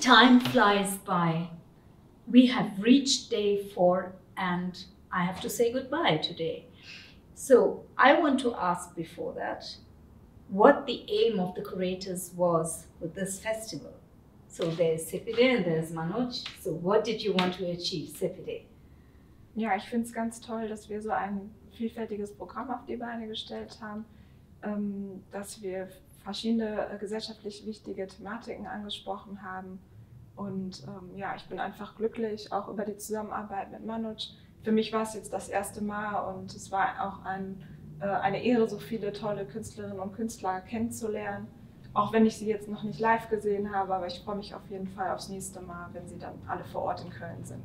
Time flies by. We have reached day four, and I have to say goodbye today. So, I want to ask before that what the aim of the curators was with this festival. So, there's Sepide and there's Manoj. So, what did you want to achieve, Sepide? Ja, ich finde es ganz toll, dass wir so ein vielfältiges Programm auf die Beine gestellt haben, dass wir verschiedene äh, gesellschaftlich wichtige Thematiken angesprochen haben. Und ähm, ja, ich bin einfach glücklich, auch über die Zusammenarbeit mit Manoj. Für mich war es jetzt das erste Mal und es war auch ein, äh, eine Ehre, so viele tolle Künstlerinnen und Künstler kennenzulernen. Auch wenn ich sie jetzt noch nicht live gesehen habe, aber ich freue mich auf jeden Fall aufs nächste Mal, wenn sie dann alle vor Ort in Köln sind.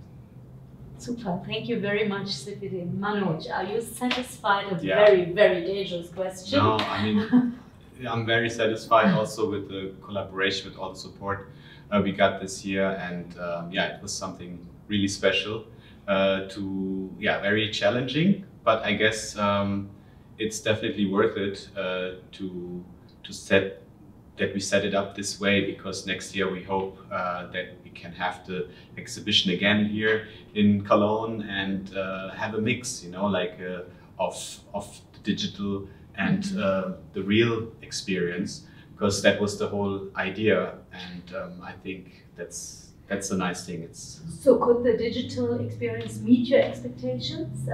Super. Thank you very much, Sepide. Manoj, are you satisfied? A Yeah. very, very dangerous question. No, I mean, I'm very satisfied also with the collaboration, with all the support uh, we got this year, and um, yeah, it was something really special. Uh, to yeah, very challenging, but I guess um, it's definitely worth it uh, to to set that we set it up this way because next year we hope uh, that we can have the exhibition again here in Cologne and uh, have a mix, you know, like uh, of of the digital and uh, the real experience because that was the whole idea and um, I think that's that's a nice thing. It's So, could the digital experience meet your expectations?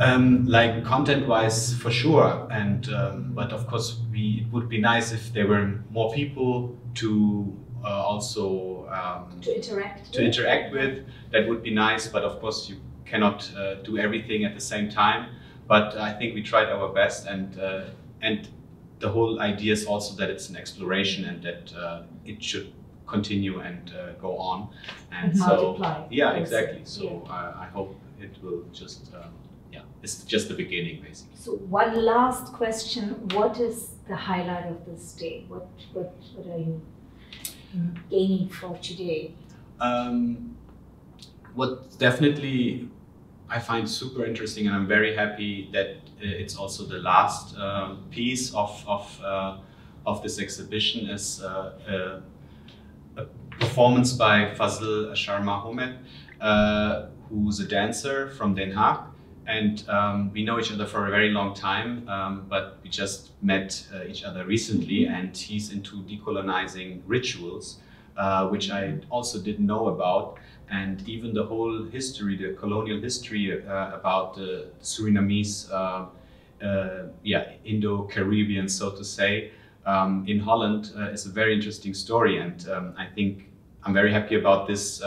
Um, like content wise, for sure, and um, but of course, we it would be nice if there were more people to uh, also um, to interact? to with? interact with. That would be nice, but of course, you cannot uh, do everything at the same time. But I think we tried our best, and uh, and the whole idea is also that it's an exploration and that uh, it should continue and uh, go on. And, And so, multiply, yeah, exactly. So Yeah. I, I hope it will just, yeah, it's just the beginning, basically. So, one last question What is the highlight of this day? What, what, what are you gaining for today? Um, what definitely I find super interesting, and I'm very happy that uh, it's also the last um, piece of of uh, of this exhibition is uh, uh, a performance by Fazil Sharma Homet, uh, who's a dancer from Den Haag. And um, we know each other for a very long time, um, but we just met uh, each other recently, and he's into decolonizing rituals uh, which I also didn't know about. And even the whole history, the colonial history uh, about the Surinamese, uh, uh, yeah, Indo-Caribbean, so to say, um, in Holland uh, is a very interesting story. And um, I think I'm very happy about this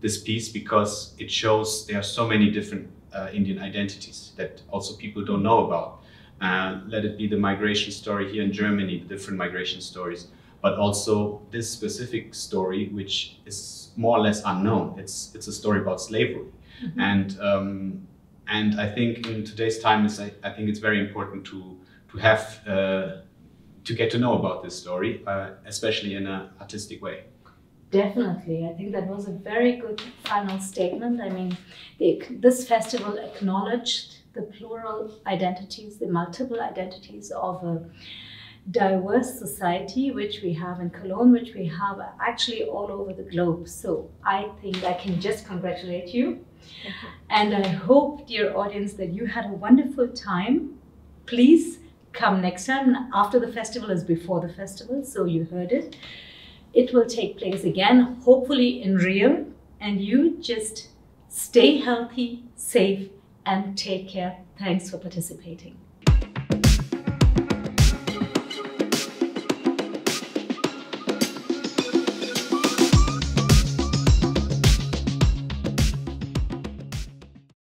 this piece because it shows there are so many different uh, Indian identities that also people don't know about. Uh, let it be the migration story here in Germany, the different migration stories, but also this specific story, which is more or less unknown. It's it's a story about slavery, and um, and I think in today's time, is I, I think it's very important to to have uh, to get to know about this story, uh, especially in an artistic way. Definitely. I think that was a very good final statement. I mean, the, this festival acknowledged the plural identities, the multiple identities of a diverse society, which we have in Cologne, which we have actually all over the globe. So I think I can just congratulate you. And I hope, dear audience, that you had a wonderful time. Please come next time. After the festival is before the festival, so you heard it. It will take place again, hopefully in Rio. And you just stay healthy, safe, and take care. Thanks for participating.